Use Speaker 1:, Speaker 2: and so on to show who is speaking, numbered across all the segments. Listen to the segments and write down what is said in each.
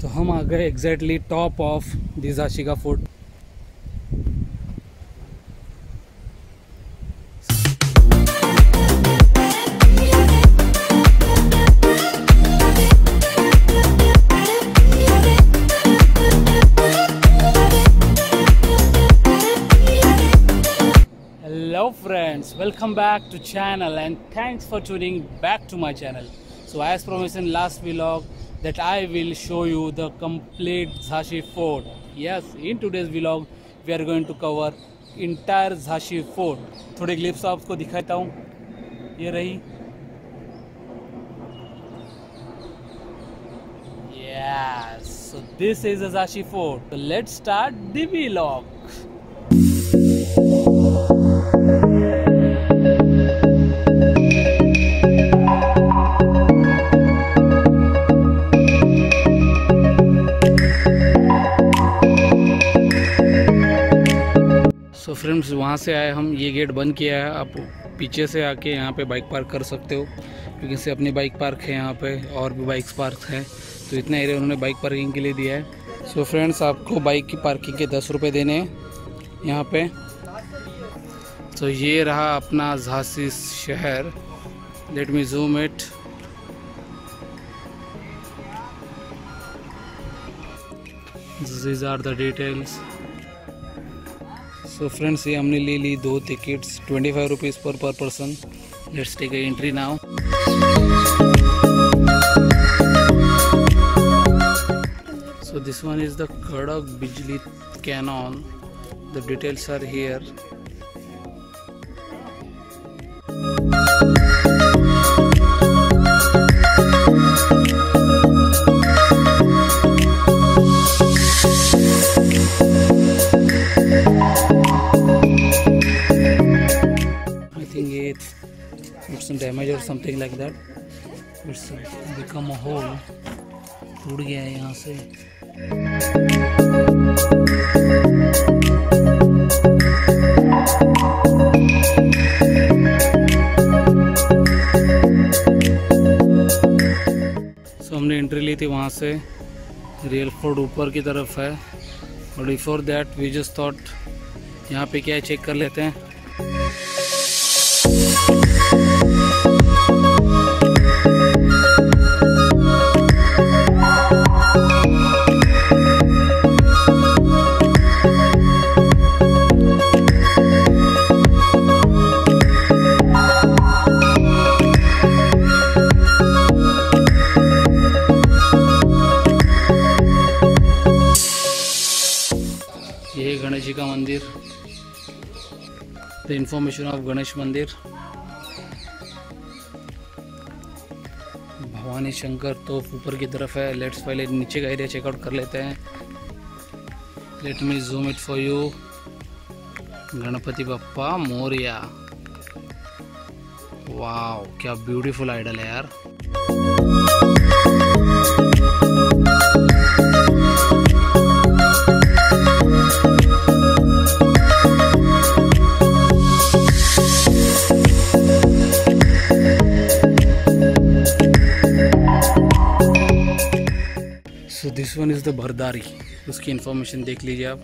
Speaker 1: तो हम आ गए एग्जैक्टली टॉप ऑफ़ दिजाशी का fort friends welcome back to channel and thanks for tuning back to my channel so as promised in last vlog that i will show you the complete Zashi fort yes in today's vlog we are going to cover entire Zashi fort थोड़े ग्लिप्स आपको दिखाता हूँ ये रही yes so this is the Zashi fort so let's start the vlog Friends वहाँ से आए, हम ये गेट बंद किया है। आप पीछे से आके यहाँ पे बाइक पार्क कर सकते हो, क्योंकि से अपनी बाइक पार्क है यहाँ पे, और भी बाइक्स पार्क है। तो इतना एरिया उन्होंने बाइक पार्किंग के लिए दिया है। सो फ्रेंड्स आपको बाइक की पार्किंग के दस रुपये देने हैं यहाँ पे। तो ये रहा अपना झांसी शहर। Let me zoom it these are the details. So friends ये हमने ले ली दो tickets twenty five rupees per per person let's take entry now so this one is the Kadak Bijli cannon the details are here damage or something like that. It's become a hole. टूट गया है यहाँ से। सो हमने entry ली थी वहाँ से। Real fort ऊपर की तरफ़ है। और before that we just thought यहाँ पे क्या है चेक कर लेते है। मंदिर द इंफॉर्मेशन ऑफ़ गणेश मंदिर भवानी शंकर तो ऊपर की तरफ़ है लेट्स पहले नीचे का एरिया चेकआउट कर लेते हैं। Let me zoom it for you Ganpati Bappa Morya. Wow क्या ब्यूटीफुल आइडल है यार। दिस वन इज़ द भरदारी उसकी इन्फॉर्मेशन देख लीजिए आप।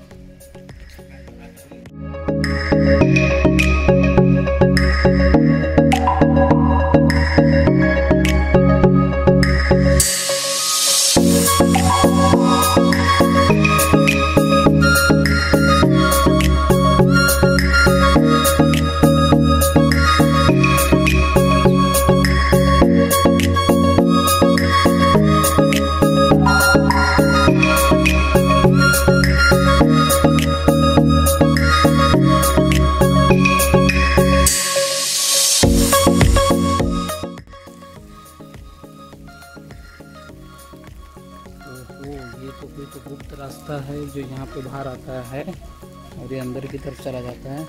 Speaker 1: जो यहाँ पे बाहर आता है और ये अंदर की तरफ़ चला जाता है।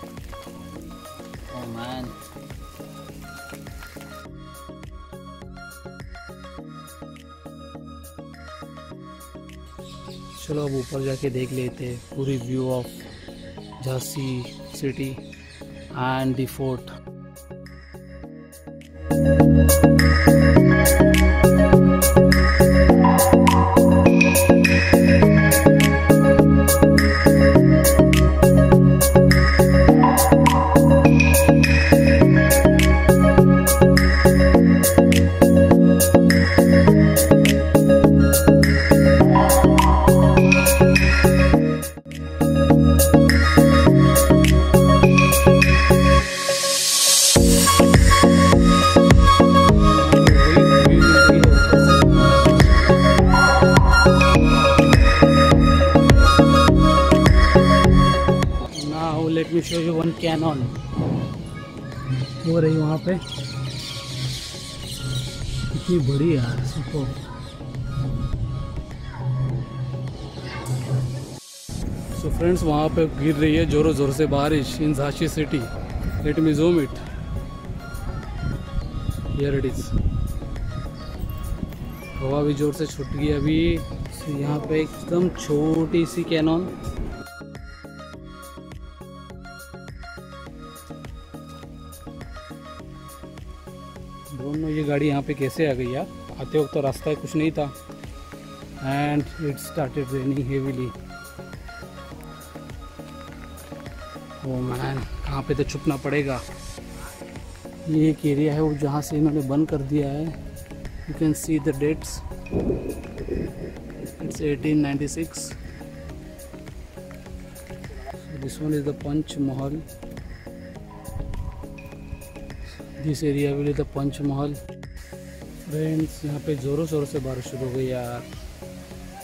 Speaker 1: ओह मैन चलो अब ऊपर जाके देख लेते हैं पूरी view of Jhansi city and the fort पे। कितनी बड़ी यार सुपर सो फ्रेंड्स वहाँ पे गिर रही है जोरों ज़ोर से बारिश in झाशी city let me zoom it here it is हवा भी ज़ोर से छूट गई अभी। यहाँ पे एकदम छोटी सी कैनॉन गाड़ी यहाँ पे कैसे आ गई यार? आते वक्त तो रास्ता कुछ नहीं था। And it started raining heavily oh man कहाँ पे तो छुपना पड़ेगा? ये एक एरिया है वो जहाँ से इन्होंने बंद कर दिया है। You can see the dates it's 1896 this one is the Panch Mahal this area will the Panch Mahal friends यहाँ पे ज़ोरों शोरों से बारिश शुरू हो गई यार।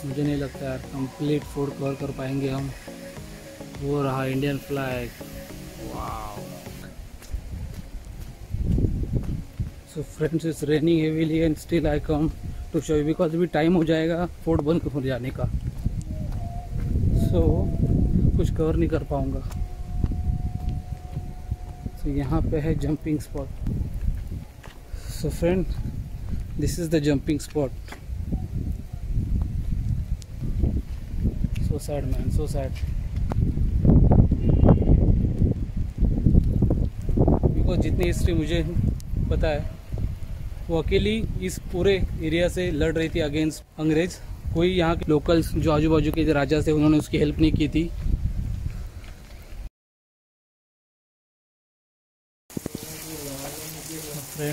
Speaker 1: मुझे नहीं लगता यार कंप्लीट फ़ूड कवर कर पाएँगे हम। वो रहा Indian flag so friends it's raining heavily and still I come to show because भी टाइम हो जाएगा फोर्ट बंद हो जाने का। सो so, कुछ कवर नहीं कर पाऊँगा। सो so, यहाँ पे है jumping spot so friend this is the jumping spot so sad man so sad because जितनी हिस्ट्री मुझे पता है, वो अकेली इस पूरे एरिया से लड़ रही थी अगेंस्ट अंग्रेज़। कोई यहाँ के लोकल्स जो आजू बाजू के राजा थे, उन्होंने उसकी हेल्प नहीं की थी।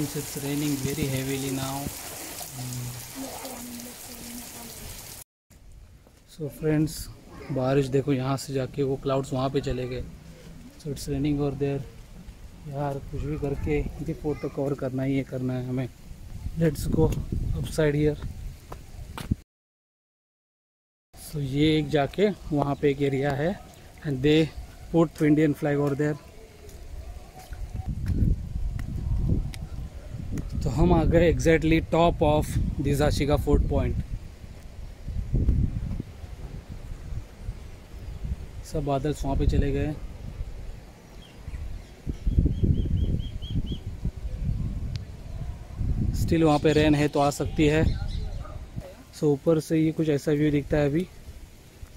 Speaker 1: Friends it's raining very heavily now so friends बारिश देखो यहाँ से जाके, वो क्लाउड्स वहाँ पे चले गए। सो इट्स रेनिंग और देर यार, कुछ भी करके इनकी फ़ोटो कवर करना ही है, करना है हमें। Let's go upside here so ये एक जाके वहाँ पे एक एरिया है and they put Indian flag और देयर तो हम आ गए एग्जैक्टली टॉप ऑफ़ दिजाशी का फोर्ट पॉइंट सब बादल वहाँ पे चले गए। स्टिल वहाँ पे रेन है तो आ सकती है। सो so, ऊपर से ये कुछ ऐसा व्यू दिखता है अभी।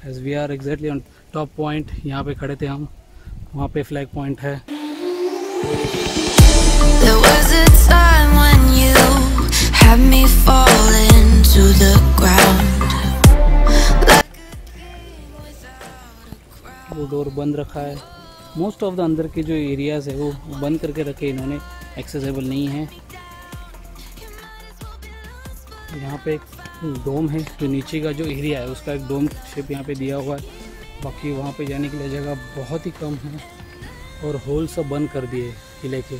Speaker 1: As we are exactly on top point यहाँ पे खड़े थे हम। वहाँ पे फ्लैग पॉइंट है। डोर बंद रखा है। मोस्ट ऑफ़ द अंदर के जो एरियाज़ है, वो बंद करके रखे इन्होंने। एक्सेसिबल नहीं है। यहाँ पे एक डोम है, जो नीचे का जो एरिया है, उसका एक डोम शेप यहाँ पे दिया हुआ है। बाकी वहाँ पे जाने के लिए जगह बहुत ही कम है और होल सब बंद कर दिए किले के।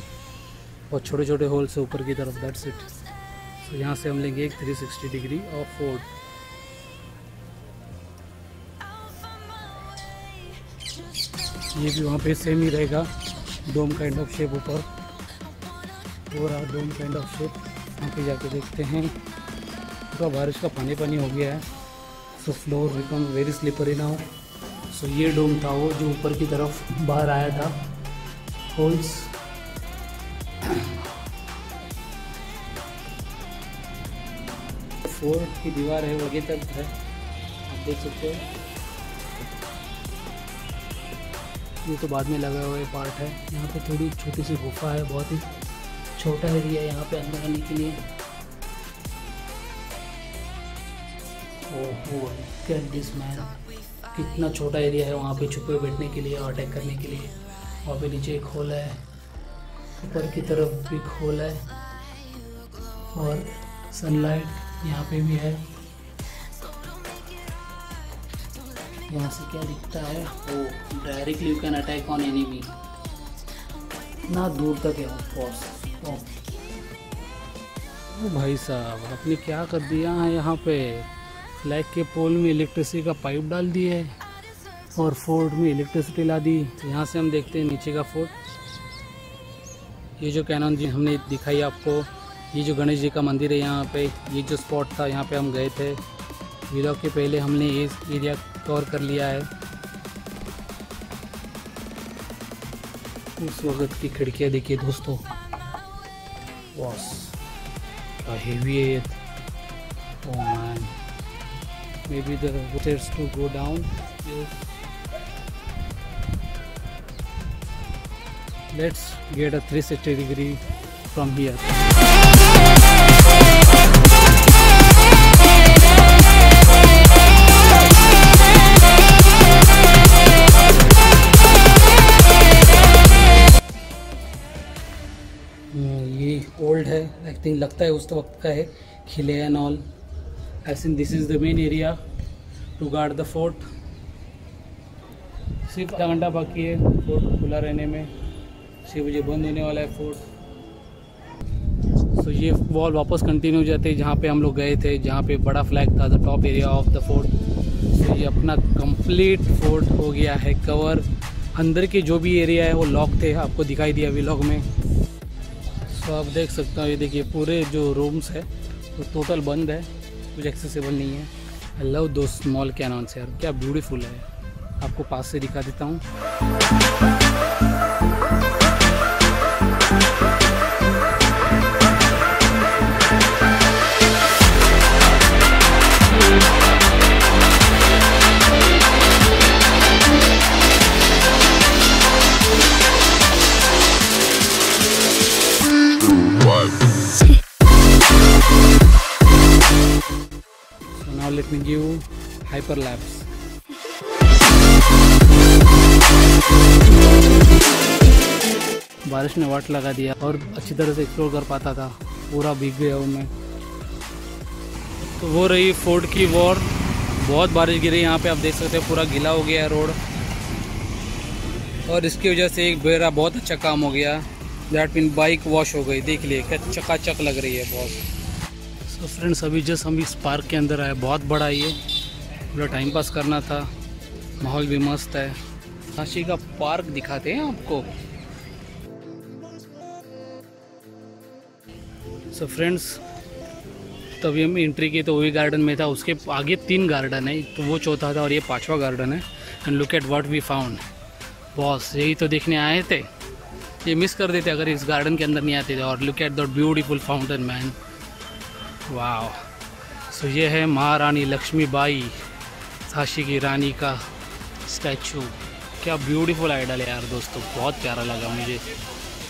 Speaker 1: और छोटे छोटे होल से ऊपर की तरफ़ दैट्स इट तो यहाँ से हम लेंगे एक 360 डिग्री ऑफ़ फोर्ड ये भी वहाँ पे सेम ही रहेगा। डोम काइंड ऑफ़ शेप ऊपर। पूरा डोम काइंड ऑफ़ शेप वहाँ पे जाके देखते हैं। पूरा बारिश का पानी पानी हो गया है। So floor become very slippery now so ये डोम था वो जो ऊपर की तरफ़ बाहर आया था। होल्स फोर्ट की दीवार है वो आगे तक है। आप देख सकते हो। ये तो बाद में लगा हुआ पार्ट है। यहाँ पे थोड़ी छोटी सी गुफा है, बहुत ही छोटा एरिया है यहाँ पे अंदर आने के लिए। दिस मैन कितना छोटा एरिया है वहाँ पे छुपे बैठने के लिए और अटैक करने के लिए। वहाँ पे नीचे एक होल है। ऊपर की तरफ़ भी खोल है। और सनलाइट यहाँ पे भी है। यहाँ से क्या दिखता है? वो directly you can attack on enemy ना दूर तक है ऑफ़ ओ भाई साहब आपने क्या कर दिया है यहाँ पे? फ्लैग के पोल में इलेक्ट्रिसिटी का पाइप डाल दिया है और फोर्ट में इलेक्ट्रिसिटी ला दी। तो यहाँ से हम देखते हैं नीचे का फोर्ट ये जो कैनन जी हमने दिखाई आपको ये जो गणेश जी का मंदिर है यहाँ पे ये जो स्पॉट था यहाँ पे हम गए थे। विलॉग के पहले हमने ये एरिया स्टोर कर लिया है। उस वक्त की खिड़कियाँ देखिए दोस्तों। बॉस हेवी है maybe this to go down let's get a three sixty degree from here है आई थिंक लगता है उस वक्त का है खिले and all I think this is the main area to guard the fort सिर्फ़ आधा घंटा बाकी है फोर्ट खुला रहने में। छः बजे बंद होने वाला है फोर्ट सो so, ये वॉल वापस कंटिन्यू हो जाते हैं जहाँ पे हम लोग गए थे जहाँ पे बड़ा फ्लैग था the top area of the fort so ये अपना कंप्लीट फोर्ट हो गया है कवर अंदर के जो भी एरिया है वो लॉक थे आपको दिखाई दिया व्लॉग में। सो आप देख सकते हो, ये देखिए पूरे जो रूम्स है, वो टोटल बंद है, कुछ एक्सेसिबल नहीं है। I love those small cannons यार, क्या ब्यूटीफुल है। आपको पास से दिखा देता हूँ। Give hyperlapse. बारिश ने वाट लगा दिया और अच्छी तरह से एक्सप्लोर कर पाता था। पूरा भीग गया हूँ मैं। तो वो रही फोर्ट की वॉर बहुत बारिश गिरी यहाँ पे, आप देख सकते हैं, पूरा गीला हो गया है रोड। और इसकी वजह से एक बेरा बहुत अच्छा काम हो गया। दैट मीन बाइक वॉश हो गई, देख लिए, क्या चकाचक लग रही है बहुत। सो फ्रेंड्स अभी जस्ट हम इस पार्क के अंदर आए। बहुत बड़ा ये। पूरा टाइम पास करना था। माहौल भी मस्त है। काशी का पार्क दिखाते हैं आपको। सो फ्रेंड्स तभी हम एंट्री की तो वही गार्डन में था। उसके आगे तीन गार्डन है। तो वो चौथा था और ये पांचवा गार्डन है। And look at what we found boss यही तो देखने आए थे? ये मिस कर देते अगर इस गार्डन के अंदर नहीं आते थे। और look at the beautiful fountain man वाह सो ये है महारानी लक्ष्मीबाई झांसी की रानी का स्टैचू क्या ब्यूटीफुल आइडल है यार दोस्तों. बहुत प्यारा लगा मुझे.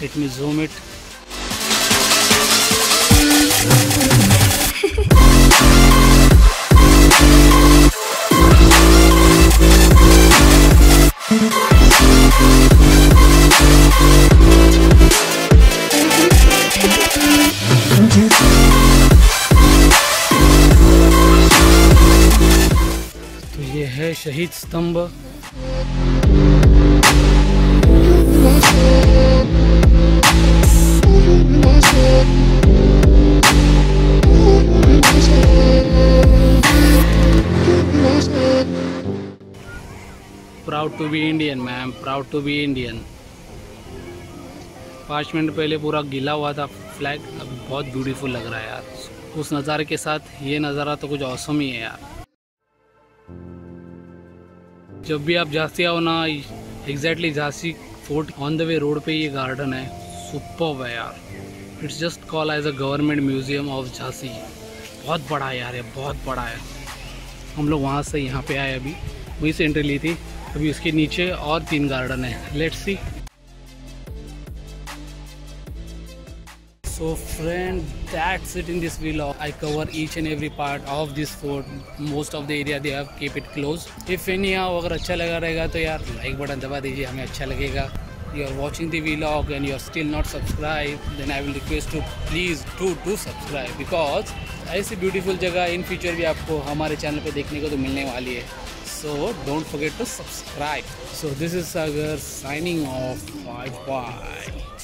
Speaker 1: इट मी जूम इट तो शहीद स्तंभ। Proud to be Indian ma'am proud to be Indian पाँच मिनट पहले पूरा गीला हुआ था फ्लैग अभी बहुत ब्यूटीफुल लग रहा है यार। उस नज़ारे के साथ ये नज़ारा तो कुछ औसम ही है यार। जब भी आप झांसी आओ ना exactly Jhansi fort on the way road पे ये गार्डन है। सुपर है यार। It's just call as a government museum of Jhansi. बहुत बड़ा है यार ये, बहुत बड़ा है। हम लोग वहाँ से यहाँ पे आए अभी। वहीं से एंट्री ली थी। अभी उसके नीचे और तीन गार्डन है। Let's see So friend, that's it in this vlog. I cover each and every part of this fort. Most of the area they have keep it close. If any anyhow अगर अच्छा लगा रहेगा तो यार like button दबा दीजिए हमें अच्छा लगेगा you are watching the vlog and you are still not subscribed then I will request to please do do subscribe because ऐसी ब्यूटीफुल जगह इन फ्यूचर भी आपको हमारे चैनल पे देखने को तो मिलने वाली है so don't forget to subscribe so this is Sagar signing off bye bye